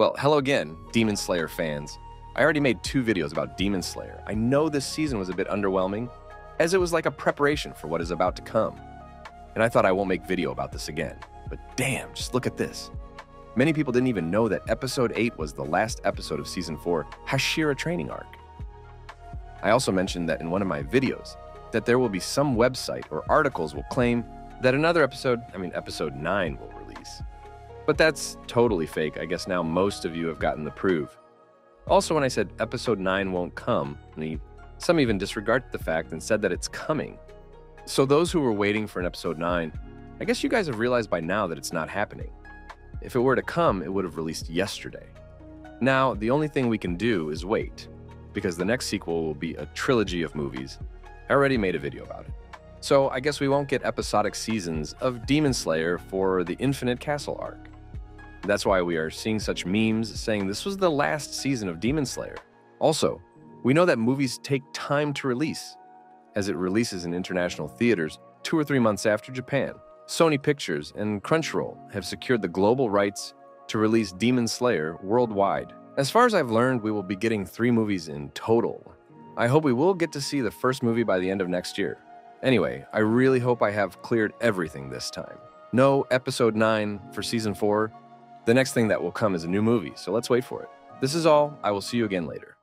Well, hello again, Demon Slayer fans. I already made two videos about Demon Slayer. I know this season was a bit underwhelming, as it was like a preparation for what is about to come. And I thought I won't make video about this again. But damn, just look at this. Many people didn't even know that episode 8 was the last episode of season 4, Hashira training arc. I also mentioned that in one of my videos that there will be some website or articles will claim that another episode, I mean episode 9 will release. But that's totally fake. I guess now most of you have gotten the proof. Also, when I said episode 9 won't come, some even disregarded the fact and said that it's coming. So, those who were waiting for an episode 9, I guess you guys have realized by now that it's not happening. If it were to come, it would have released yesterday. Now, the only thing we can do is wait, because the next sequel will be a trilogy of movies. I already made a video about it. So, I guess we won't get episodic seasons of Demon Slayer for the Infinite Castle arc. That's why we are seeing such memes saying this was the last season of Demon Slayer. Also, we know that movies take time to release, as it releases in international theaters two or three months after Japan. Sony Pictures and Crunchyroll have secured the global rights to release Demon Slayer worldwide. As far as I've learned, we will be getting three movies in total. I hope we will get to see the first movie by the end of next year. Anyway, I really hope I have cleared everything this time. No episode 9 for season 4, the next thing that will come is a new movie, so let's wait for it. This is all. I will see you again later.